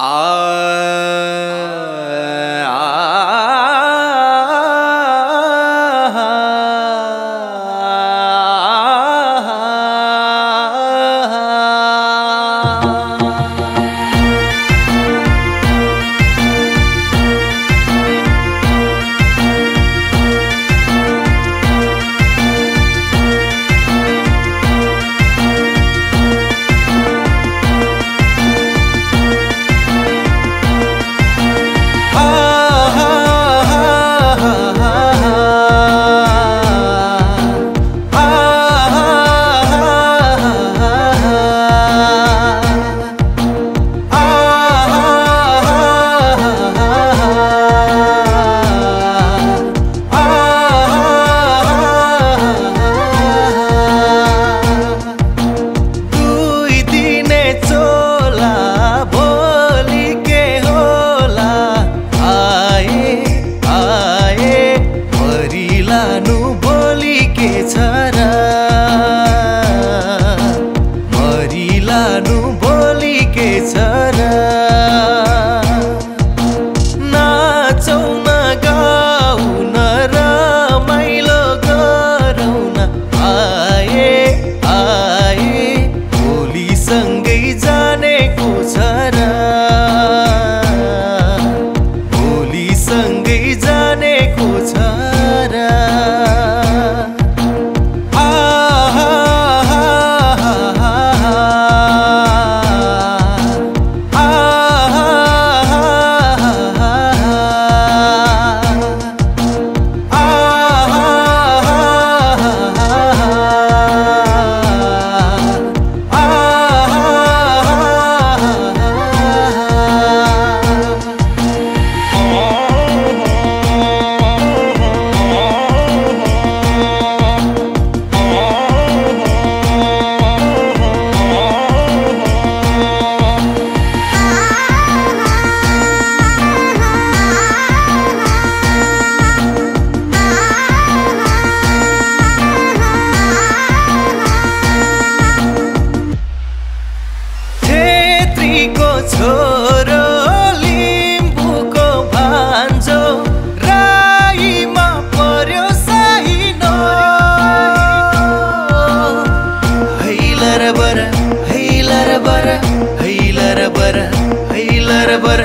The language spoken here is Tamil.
Ah. 我才 லரபர ஐ லரபர